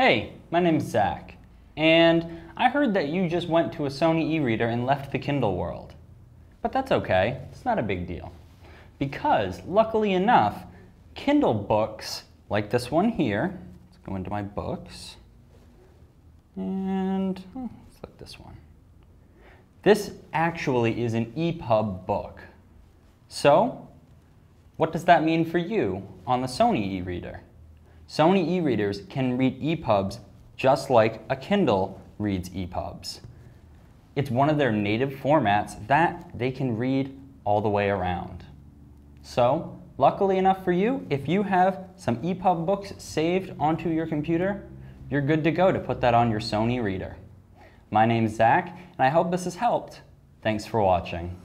Hey, my name's Zach, and I heard that you just went to a Sony e-reader and left the Kindle world. But that's okay, it's not a big deal. Because, luckily enough, Kindle books, like this one here, let's go into my books, and oh, let's look this one. This actually is an EPUB book. So, what does that mean for you on the Sony e-reader? Sony e-readers can read EPUBs just like a Kindle reads EPUBs. It's one of their native formats that they can read all the way around. So, luckily enough for you, if you have some EPUB books saved onto your computer, you're good to go to put that on your Sony reader. My name's Zach, and I hope this has helped. Thanks for watching.